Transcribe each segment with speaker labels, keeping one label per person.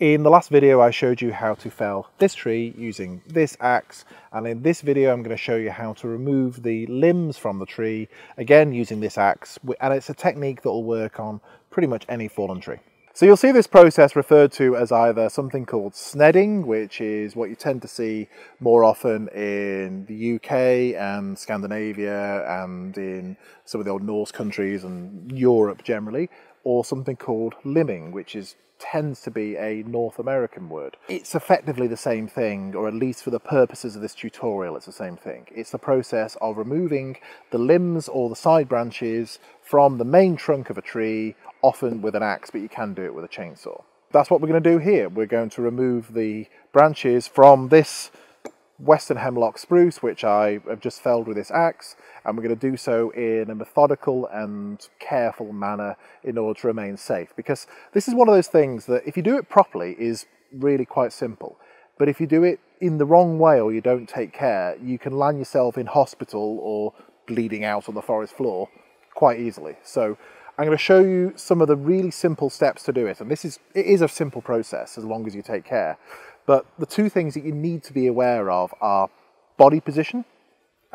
Speaker 1: In the last video I showed you how to fell this tree using this axe and in this video I'm going to show you how to remove the limbs from the tree again using this axe and it's a technique that will work on pretty much any fallen tree. So you'll see this process referred to as either something called snedding, which is what you tend to see more often in the UK and Scandinavia and in some of the old Norse countries and Europe generally, or something called limbing, which is tends to be a North American word. It's effectively the same thing, or at least for the purposes of this tutorial, it's the same thing. It's the process of removing the limbs or the side branches from the main trunk of a tree, often with an axe, but you can do it with a chainsaw. That's what we're going to do here. We're going to remove the branches from this western hemlock spruce, which I have just felled with this axe, and we're going to do so in a methodical and careful manner in order to remain safe. Because this is one of those things that if you do it properly is really quite simple. But if you do it in the wrong way or you don't take care, you can land yourself in hospital or bleeding out on the forest floor quite easily. So I'm going to show you some of the really simple steps to do it. And this is, it is a simple process as long as you take care. But the two things that you need to be aware of are body position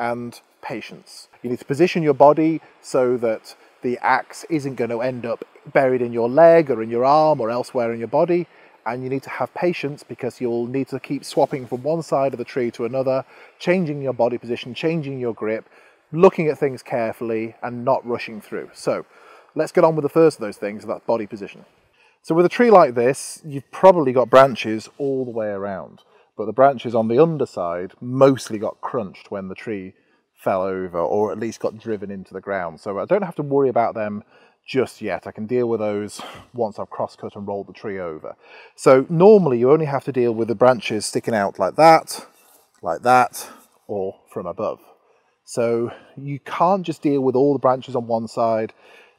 Speaker 1: and patience. You need to position your body so that the axe isn't going to end up buried in your leg or in your arm or elsewhere in your body. And you need to have patience because you'll need to keep swapping from one side of the tree to another, changing your body position, changing your grip, looking at things carefully and not rushing through. So let's get on with the first of those things, that's body position. So with a tree like this, you've probably got branches all the way around, but the branches on the underside mostly got crunched when the tree fell over or at least got driven into the ground. So I don't have to worry about them just yet. I can deal with those once I've cross-cut and rolled the tree over. So normally you only have to deal with the branches sticking out like that, like that, or from above. So you can't just deal with all the branches on one side,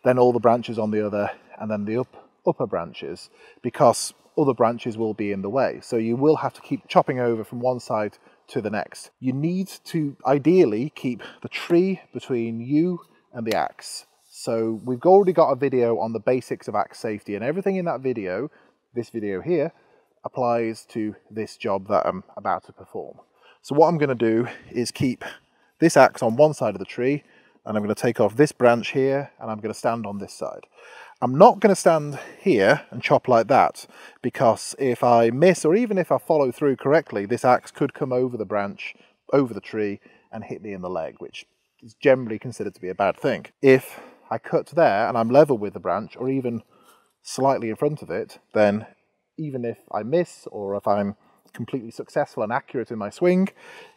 Speaker 1: then all the branches on the other, and then the up upper branches because other branches will be in the way. So you will have to keep chopping over from one side to the next. You need to ideally keep the tree between you and the axe. So we've already got a video on the basics of axe safety and everything in that video, this video here, applies to this job that I'm about to perform. So what I'm going to do is keep this axe on one side of the tree and I'm going to take off this branch here and I'm going to stand on this side. I'm not going to stand here and chop like that because if I miss or even if I follow through correctly, this axe could come over the branch, over the tree and hit me in the leg, which is generally considered to be a bad thing. If I cut there and I'm level with the branch or even slightly in front of it, then even if I miss or if I'm completely successful and accurate in my swing,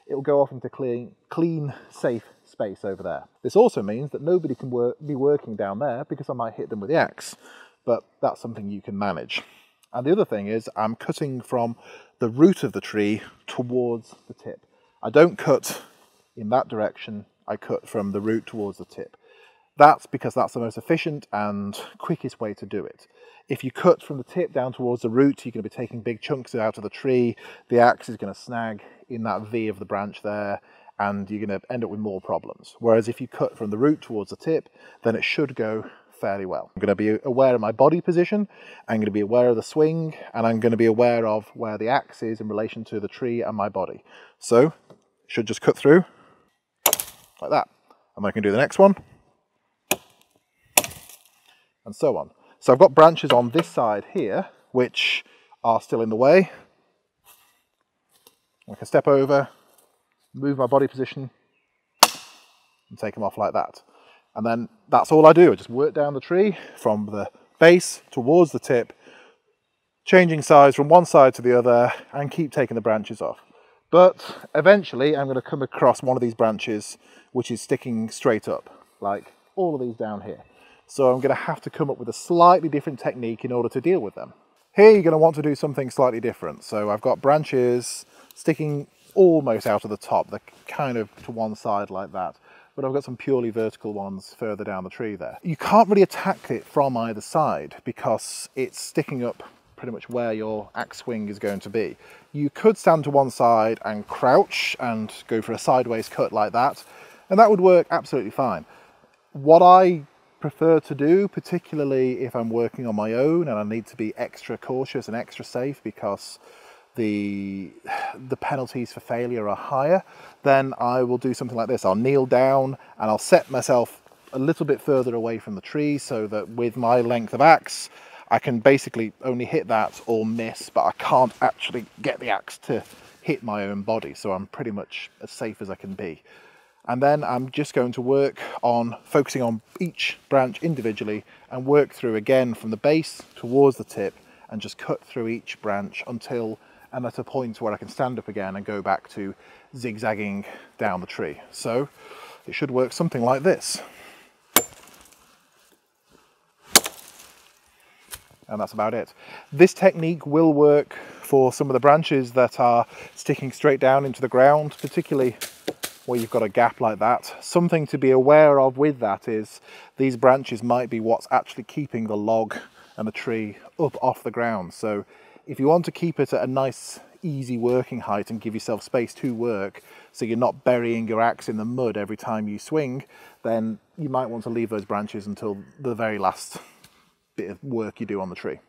Speaker 1: it will go off into clean, clean, safe space over there. This also means that nobody can be working down there because I might hit them with the axe, but that's something you can manage. And the other thing is I'm cutting from the root of the tree towards the tip. I don't cut in that direction, I cut from the root towards the tip. That's because that's the most efficient and quickest way to do it. If you cut from the tip down towards the root, you're going to be taking big chunks out of the tree. The axe is going to snag in that V of the branch there and you're going to end up with more problems. Whereas if you cut from the root towards the tip, then it should go fairly well. I'm going to be aware of my body position, I'm going to be aware of the swing, and I'm going to be aware of where the axe is in relation to the tree and my body. So, should just cut through like that. And I can do the next one, and so on. So I've got branches on this side here, which are still in the way. I can step over, move my body position and take them off like that. And then that's all I do. I just work down the tree from the base towards the tip, changing size from one side to the other and keep taking the branches off. But eventually I'm going to come across one of these branches which is sticking straight up, like all of these down here. So I'm going to have to come up with a slightly different technique in order to deal with them. Here you're going to want to do something slightly different. So I've got branches sticking almost out of the top. They're kind of to one side like that. But I've got some purely vertical ones further down the tree there. You can't really attack it from either side because it's sticking up pretty much where your axe swing is going to be. You could stand to one side and crouch and go for a sideways cut like that, and that would work absolutely fine. What I prefer to do, particularly if I'm working on my own and I need to be extra cautious and extra safe because the the penalties for failure are higher, then I will do something like this. I'll kneel down and I'll set myself a little bit further away from the tree so that with my length of axe, I can basically only hit that or miss, but I can't actually get the axe to hit my own body. So I'm pretty much as safe as I can be. And then I'm just going to work on focusing on each branch individually and work through again from the base towards the tip and just cut through each branch until I'm at a point where I can stand up again and go back to zigzagging down the tree. So it should work something like this. and that's about it. This technique will work for some of the branches that are sticking straight down into the ground, particularly where you've got a gap like that. Something to be aware of with that is these branches might be what's actually keeping the log and the tree up off the ground. So if you want to keep it at a nice easy working height and give yourself space to work so you're not burying your axe in the mud every time you swing, then you might want to leave those branches until the very last bit of work you do on the tree.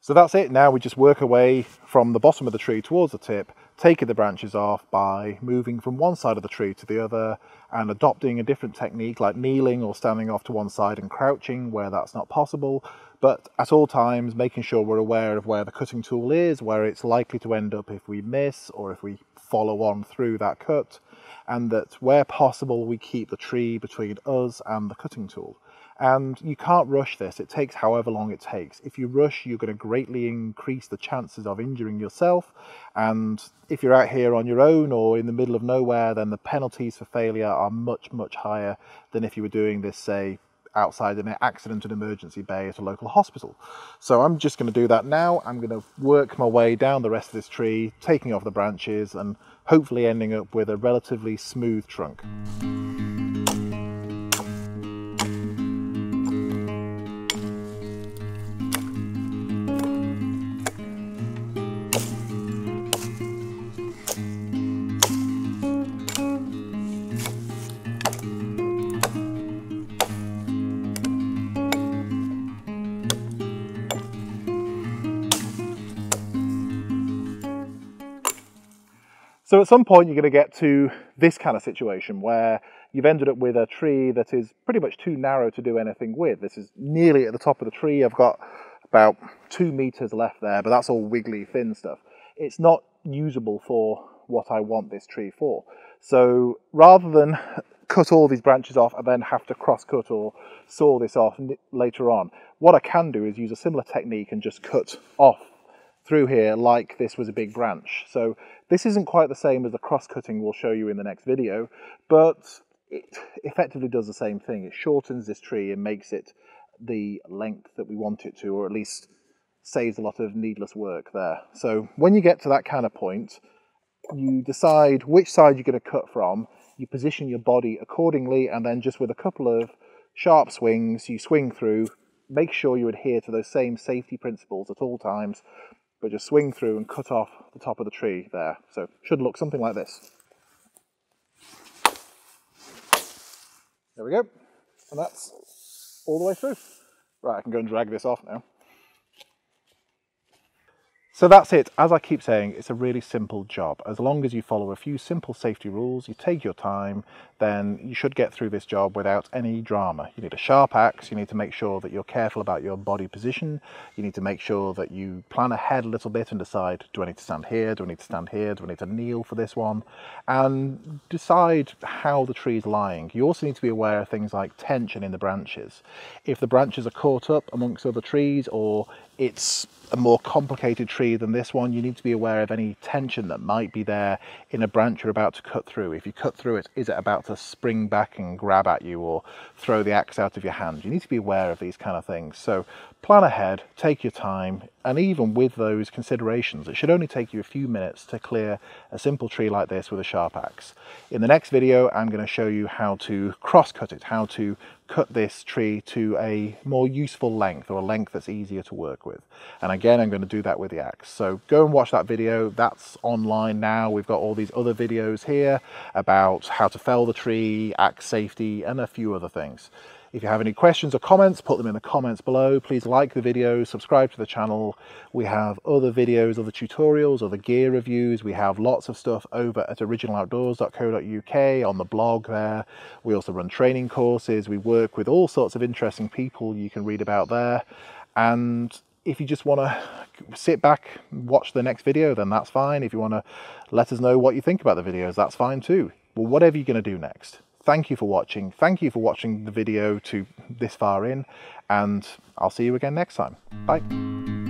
Speaker 1: So that's it. Now we just work away from the bottom of the tree towards the tip, taking the branches off by moving from one side of the tree to the other and adopting a different technique like kneeling or standing off to one side and crouching where that's not possible. But at all times, making sure we're aware of where the cutting tool is, where it's likely to end up if we miss or if we follow on through that cut, and that where possible, we keep the tree between us and the cutting tool and you can't rush this. It takes however long it takes. If you rush, you're going to greatly increase the chances of injuring yourself. And if you're out here on your own or in the middle of nowhere, then the penalties for failure are much, much higher than if you were doing this, say, outside an accident and emergency bay at a local hospital. So I'm just going to do that now. I'm going to work my way down the rest of this tree, taking off the branches and hopefully ending up with a relatively smooth trunk. So at some point you're going to get to this kind of situation where you've ended up with a tree that is pretty much too narrow to do anything with. This is nearly at the top of the tree. I've got about two meters left there, but that's all wiggly thin stuff. It's not usable for what I want this tree for. So rather than cut all these branches off and then have to cross cut or saw this off later on, what I can do is use a similar technique and just cut off through here like this was a big branch. So this isn't quite the same as the cross-cutting we'll show you in the next video, but it effectively does the same thing. It shortens this tree and makes it the length that we want it to, or at least saves a lot of needless work there. So when you get to that kind of point, you decide which side you're going to cut from, you position your body accordingly, and then just with a couple of sharp swings, you swing through, make sure you adhere to those same safety principles at all times, but just swing through and cut off the top of the tree there. So should look something like this. There we go. And that's all the way through. Right, I can go and drag this off now. So that's it. As I keep saying, it's a really simple job. As long as you follow a few simple safety rules, you take your time, then you should get through this job without any drama. You need a sharp axe, you need to make sure that you're careful about your body position, you need to make sure that you plan ahead a little bit and decide, do I need to stand here, do I need to stand here, do I need to kneel for this one, and decide how the tree is lying. You also need to be aware of things like tension in the branches. If the branches are caught up amongst other trees or it's a more complicated tree than this one, you need to be aware of any tension that might be there in a branch you're about to cut through. If you cut through it, is it about to spring back and grab at you or throw the axe out of your hand? You need to be aware of these kind of things. So plan ahead, take your time, and even with those considerations, it should only take you a few minutes to clear a simple tree like this with a sharp axe. In the next video, I'm going to show you how to cross cut it, how to cut this tree to a more useful length or a length that's easier to work with. And again, I'm going to do that with the axe. So go and watch that video. That's online now. We've got all these other videos here about how to fell the tree, axe safety, and a few other things. If you have any questions or comments, put them in the comments below. Please like the video, subscribe to the channel. We have other videos, other tutorials, other gear reviews. We have lots of stuff over at originaloutdoors.co.uk on the blog there. We also run training courses. We work with all sorts of interesting people you can read about there. And if you just want to sit back watch the next video then that's fine if you want to let us know what you think about the videos that's fine too well whatever you're going to do next thank you for watching. Thank you for watching the video to this far in and i'll see you again next time. Bye